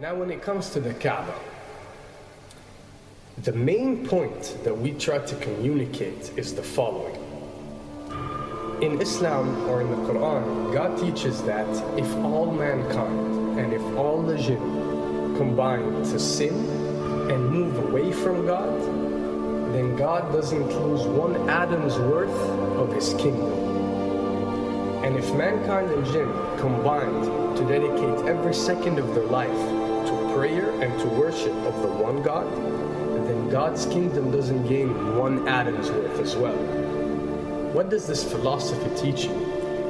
Now, when it comes to the Kaaba, the main point that we try to communicate is the following. In Islam or in the Quran, God teaches that if all mankind and if all the jinn combine to sin and move away from God, then God doesn't lose one atom's worth of his kingdom. And if mankind and jinn combined to dedicate every second of their life prayer and to worship of the one God, then God's kingdom doesn't gain one atom's worth as well. What does this philosophy teach you?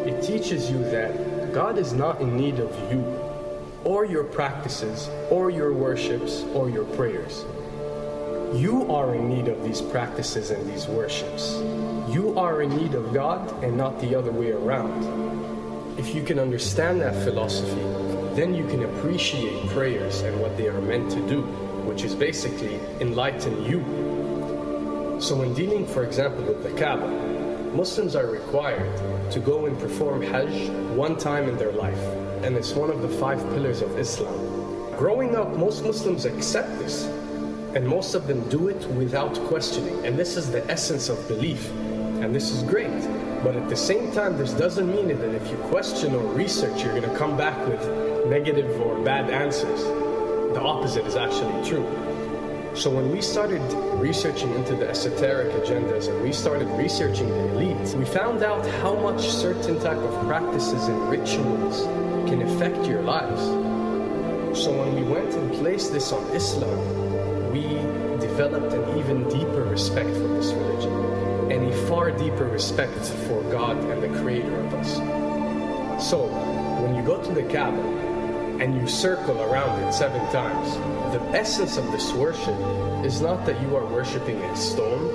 It teaches you that God is not in need of you, or your practices, or your worships, or your prayers. You are in need of these practices and these worships. You are in need of God and not the other way around. If you can understand that philosophy, then you can appreciate prayers and what they are meant to do, which is basically enlighten you. So, when dealing, for example, with the Kaaba, Muslims are required to go and perform Hajj one time in their life, and it's one of the five pillars of Islam. Growing up, most Muslims accept this, and most of them do it without questioning, and this is the essence of belief, and this is great. But at the same time, this doesn't mean that if you question or research, you're going to come back with negative or bad answers. The opposite is actually true. So when we started researching into the esoteric agendas and we started researching the elite, we found out how much certain type of practices and rituals can affect your lives. So when we went and placed this on Islam, we developed an even deeper respect for this religion and a far deeper respect for God and the creator of us. So when you go to the Kaaba, and you circle around it seven times. The essence of this worship is not that you are worshiping a stone,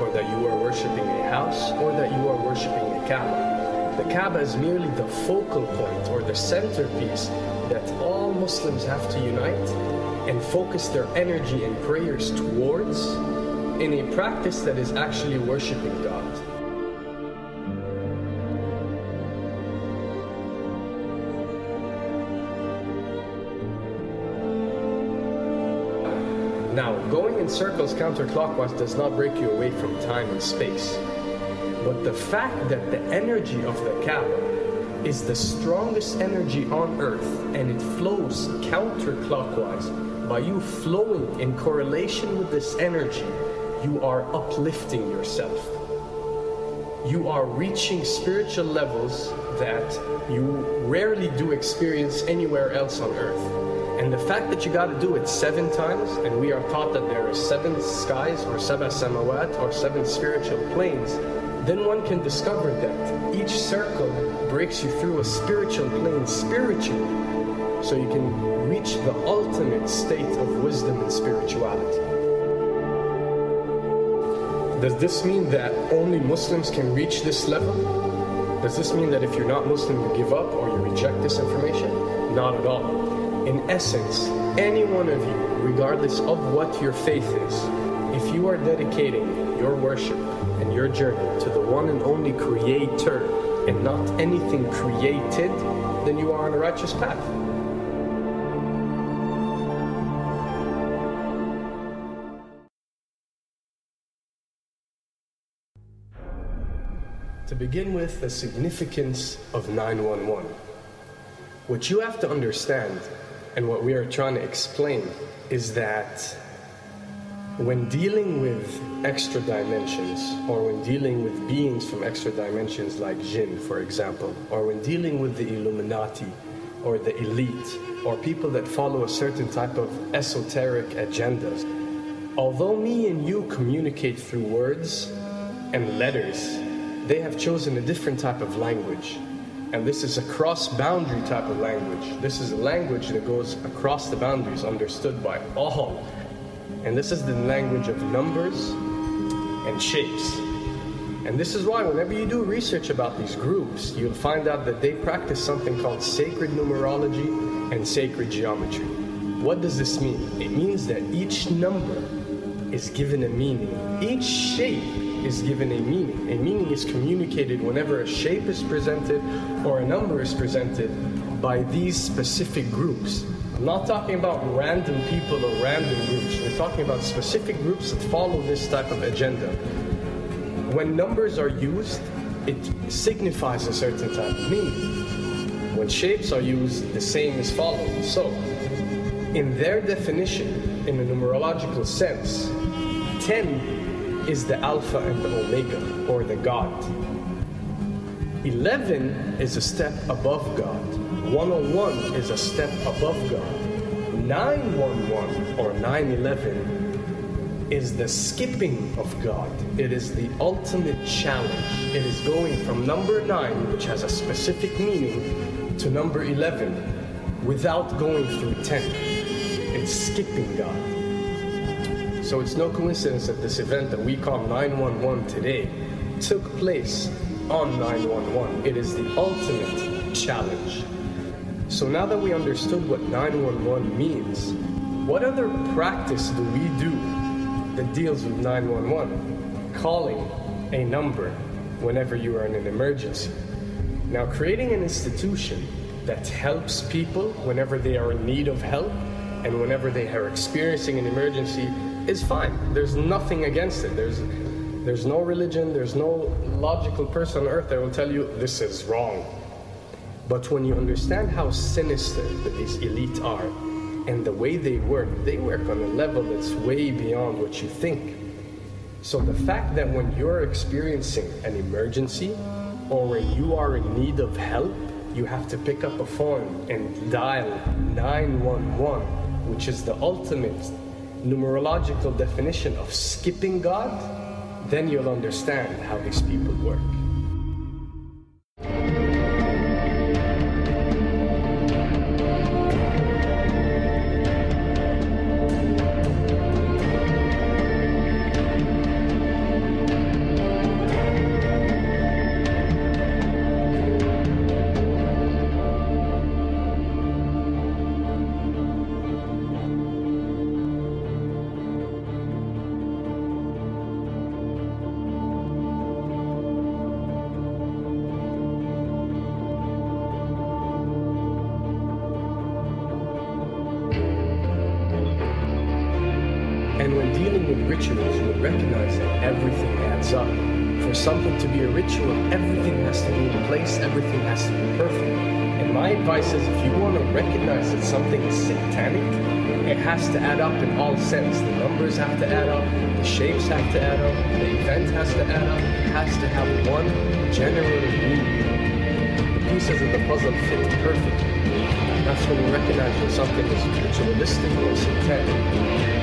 or that you are worshiping a house, or that you are worshiping a Kaaba. The Kaaba is merely the focal point or the centerpiece that all Muslims have to unite and focus their energy and prayers towards in a practice that is actually worshiping God. Now, going in circles counterclockwise does not break you away from time and space. But the fact that the energy of the Kaaba is the strongest energy on earth and it flows counterclockwise, by you flowing in correlation with this energy, you are uplifting yourself. You are reaching spiritual levels that you rarely do experience anywhere else on earth. And the fact that you got to do it seven times, and we are taught that there are seven skies, or seven samawat, or seven spiritual planes, then one can discover that each circle breaks you through a spiritual plane spiritually, so you can reach the ultimate state of wisdom and spirituality. Does this mean that only Muslims can reach this level? Does this mean that if you're not Muslim, you give up or you reject this information? Not at all. In essence, any one of you, regardless of what your faith is, if you are dedicating your worship and your journey to the one and only Creator and not anything created, then you are on a righteous path. To begin with, the significance of 911. What you have to understand and what we are trying to explain is that when dealing with extra dimensions, or when dealing with beings from extra dimensions like jinn, for example, or when dealing with the Illuminati, or the elite, or people that follow a certain type of esoteric agendas, although me and you communicate through words and letters, they have chosen a different type of language. And this is a cross boundary type of language. This is a language that goes across the boundaries, understood by all. And this is the language of numbers and shapes. And this is why, whenever you do research about these groups, you'll find out that they practice something called sacred numerology and sacred geometry. What does this mean? It means that each number is given a meaning, each shape is given a meaning. A meaning is communicated whenever a shape is presented or a number is presented by these specific groups. I'm not talking about random people or random groups. We're talking about specific groups that follow this type of agenda. When numbers are used, it signifies a certain type of meaning. When shapes are used, the same is followed. So, in their definition, in a numerological sense, 10 is the Alpha and the Omega, or the God. 11 is a step above God. 101 is a step above God. 911 or 911 is the skipping of God. It is the ultimate challenge. It is going from number 9, which has a specific meaning, to number 11 without going through 10. It's skipping God. So it's no coincidence that this event that we call 911 today took place on 911. It is the ultimate challenge. So now that we understood what 911 means, what other practice do we do that deals with 911? Calling a number whenever you are in an emergency. Now, creating an institution that helps people whenever they are in need of help and whenever they are experiencing an emergency is fine. There's nothing against it. There's there's no religion, there's no logical person on earth that will tell you this is wrong. But when you understand how sinister these elite are and the way they work, they work on a level that's way beyond what you think. So the fact that when you're experiencing an emergency or when you are in need of help, you have to pick up a phone and dial 911, which is the ultimate numerological definition of skipping God then you'll understand how these people work. Rituals, we recognize that everything adds up. For something to be a ritual, everything has to be in place, everything has to be perfect. And my advice is if you want to recognize that something is satanic, it has to add up in all sense. The numbers have to add up, the shapes have to add up, the event has to add up, it has to have one general meaning. The pieces of the puzzle fit perfectly. That's when you recognize when something is ritualistic or satanic.